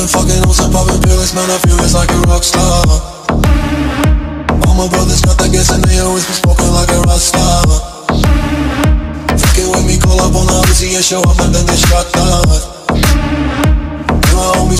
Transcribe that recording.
been fucking on some poppin' pills, man, I feel it's like a rock star. All my brothers got that gas and they always been smoking like a rock star. Fucking with me, call up on the Uzi and show up and then they shot down.